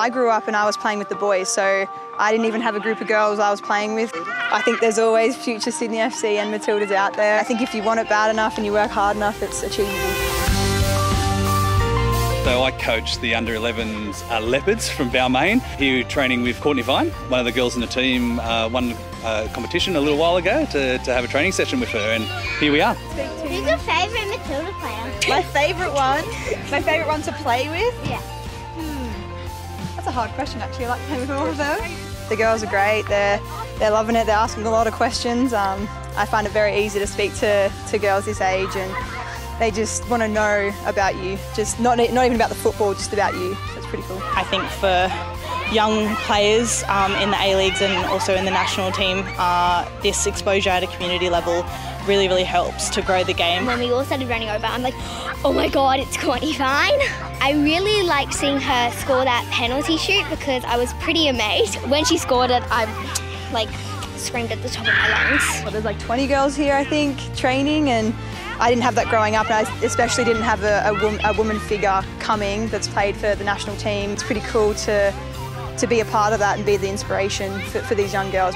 I grew up and I was playing with the boys, so I didn't even have a group of girls I was playing with. I think there's always future Sydney FC and Matildas out there. I think if you want it bad enough and you work hard enough, it's achievable. So I coach the under 11s uh, Leopards from Balmain. Here training with Cortnee Vine, one of the girls in the team, uh, won a competition a little while ago to, to have a training session with her, and here we are. Who's your favourite Matilda player? My favourite one, my favourite one to play with. Yeah. That's a hard question, actually. I like playing with all of them. The girls are great. They're they're loving it. They're asking a lot of questions. Um, I find it very easy to speak to, to girls this age, and they just want to know about you. Just not not even about the football, just about you. That's pretty cool. I think for young players um, in the A Leagues and also in the national team, uh, this exposure at a community level really, really helps to grow the game. When we all started running over, I'm like, oh my god, it's Cortnee Vine. I really liked seeing her score that penalty shoot because I was pretty amazed. When she scored it, I like screamed at the top of my lungs. Well, there's like 20 girls here, I think, training, and I didn't have that growing up, and I especially didn't have a, a, wom- a woman figure coming that's played for the national team. It's pretty cool to to be a part of that and be the inspiration for, for these young girls.